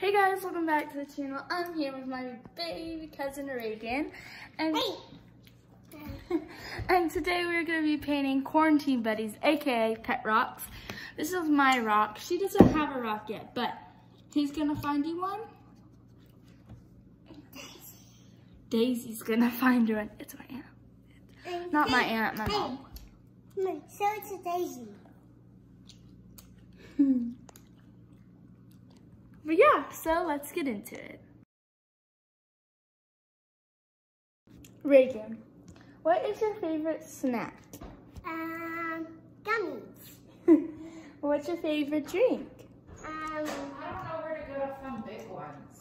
Hey guys, welcome back to the channel. I'm here with my baby cousin Reagan. And, and today we're going to be painting Quarantine Buddies, aka Pet Rocks. This is my rock. She doesn't have a rock yet, but he's going to find you one. Daisy's going to find you one. It's my aunt. Not my aunt, my mom. So it's a daisy. But yeah, so let's get into it. Reagan, what is your favorite snack? Um, gummies. What's your favorite drink? Um, I don't know where to go to find big ones.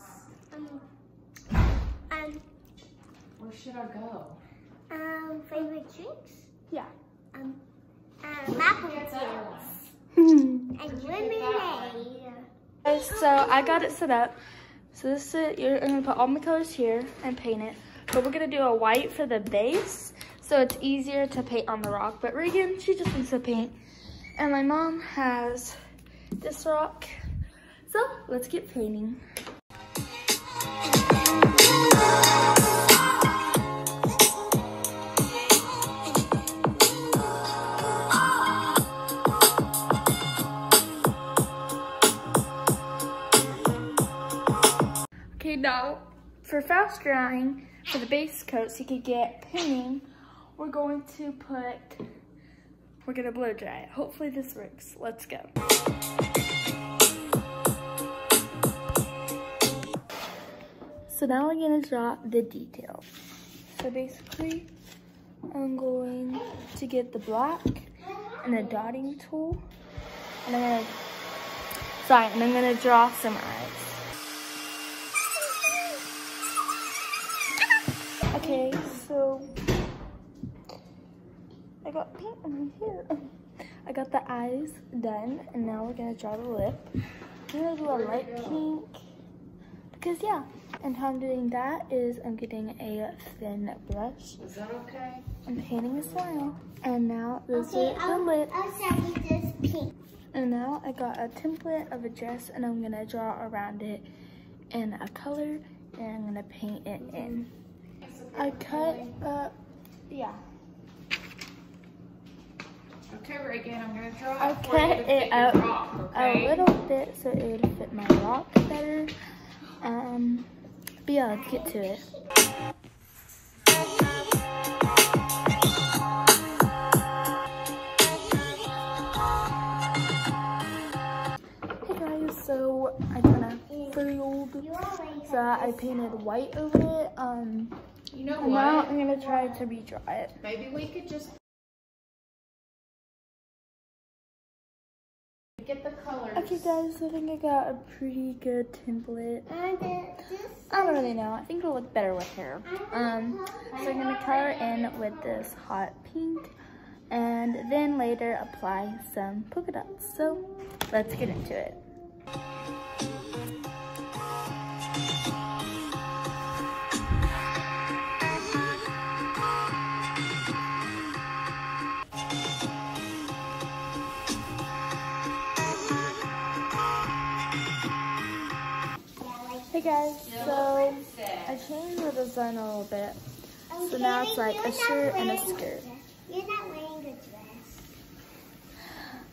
um, um, Where should I go? um, favorite drinks? Yeah. Um, um, maple Get that juice and lemonade. So I got it set up. So this is, it. you're gonna put all my colors here and paint it. But we're gonna do a white for the base, so it's easier to paint on the rock. But Reagan, she just wants to paint. And my mom has this rock. So let's get painting. Okay, now for fast drying, for the base coat, so you could get painting, we're going to put, we're gonna blow dry it. Hopefully this works. Let's go. So now we're gonna draw the details. So basically, I'm going to get the black and a dotting tool, and I'm gonna, sorry, and I'm gonna draw some eyes. Okay, so I got paint on my hair. I got the eyes done, and now we're gonna draw the lip. I'm gonna do a light pink because yeah. And how I'm doing that is I'm getting a thin brush. Is that okay? I'm painting a smile, and now this Okay, is the I'll, lip. I'll send you this pink. And now I got a template of a dress, and I'm gonna draw around it in a color, and I'm gonna paint it in. I cut up, yeah. Okay, Reagan, I'm gonna draw I cut it up rock, a little bit so it would fit my rock better. Um, but yeah, let's get to it. Hey guys, so I kind of. You So I painted white over it. Um, You know and now? I'm gonna try to redraw it. Maybe we could just get the colors. Okay guys, I think I got a pretty good template. And. I don't really know. I think it'll look better with hair. Um, so I'm gonna color in with this hot pink and then later apply some polka dots. So let's get into it. Hey guys, so I changed the design a little bit. So now it's like a shirt and a skirt. You're not wearing the dress.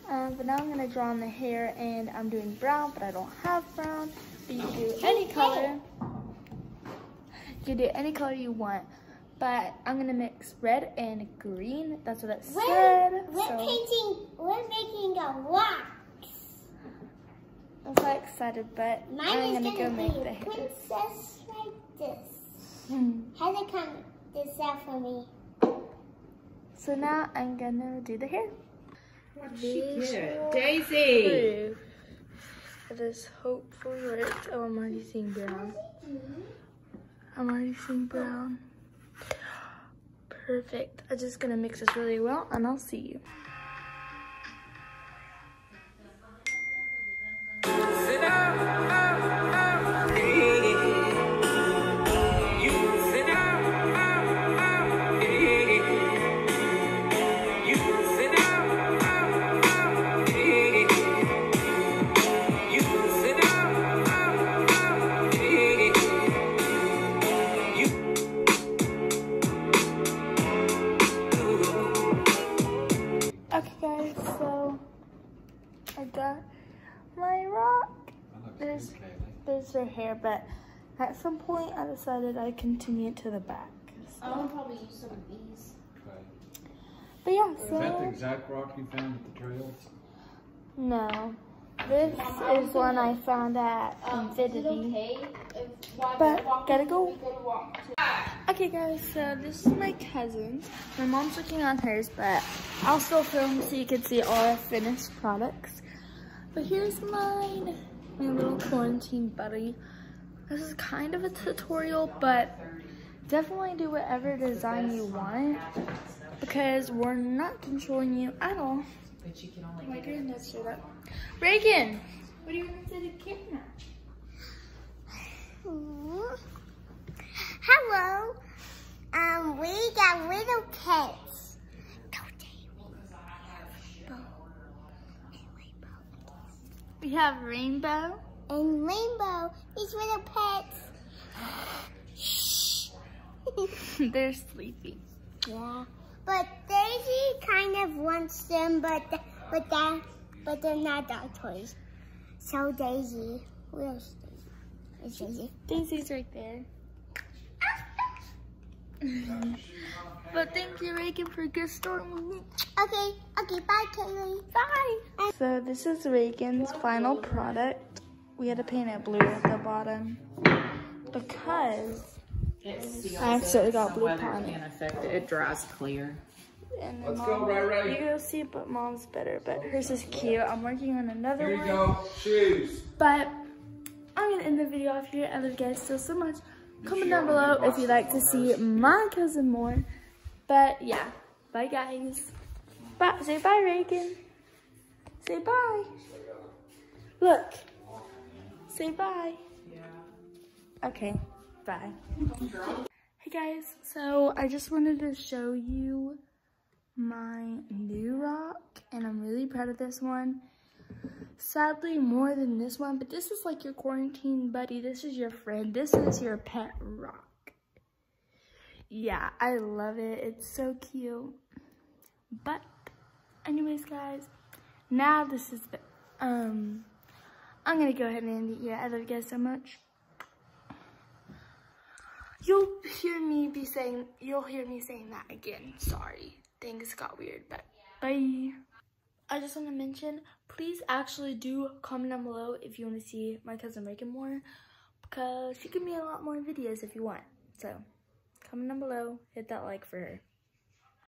Um, but now I'm gonna draw on the hair and I'm doing brown, but I don't have brown. But you can do any color. You can do any color you want. But I'm gonna mix red and green. That's what it We're, said. we're So painting, we're making a wax. I'm so excited, but Mine I'm gonna gonna, go make the hair. princess like this. Hmm. Heather, come this out for me. So now I'm gonna do the hair. What did she Visual get? Daisy! proof. It is hopefully works. Oh, I'm already seeing brown. I'm already seeing brown. Perfect. I'm just gonna mix this really well and I'll see you. You hair, but at some point I decided I'd continue it to the back. I'm probably use some of these. But yeah, so Is that the exact rock you found at the trails? no. This is one I found at Um, Infinity. okay But gotta go. we go to walk to Okay guys, so this is my cousin. My mom's working on hers, but I'll still film so you can see all our finished products. But here's mine, my little quarantine buddy. This is kind of a tutorial, but definitely do whatever design you want because we're not controlling you at all. But you can only my goodness, shut up. Reagan, what do you want to say to the camera? Hello. Um, we got little pets. We have Rainbow. And Rainbow, these little pets. They're sleepy. Yeah. But Daisy kind of wants them, but but that but they're not dog toys. So Daisy, where's Daisy? Is Daisy? Daisy's right there. but thank you, Reagan, for a good story with me. Okay, okay, bye Kayleigh. Bye. So this is Reagan's final product. We had to paint it blue at the bottom because I accidentally got blue weather on it. affect it. It dries clear. and then Let's mom, go, Ray Ray. You go see but mom's better. But hers is cute. I'm working on another Here you one. go, shoes. But I'm gonna end the video off here. I love you guys so so much. Comment down below if you'd like to see my cousin more. But yeah, bye guys. Bye. Say bye, Reagan. Say bye. Look. Say bye. Okay. Bye. Hey guys. So I just wanted to show you my new rock, and I'm really proud of this one sadly more than this one but this is like your quarantine buddy. This is your friend. This is your pet rock. Yeah i love it. It's so cute. But anyways guys now this is the um i'm gonna go ahead and end it. Here i love you guys so much. You'll hear me be saying you'll hear me saying that again. Sorry. Things got weird but bye I just want to mention, please actually do comment down below if you want to see my cousin Reagan more, because she can be a lot more videos if you want. So, comment down below, hit that like for her.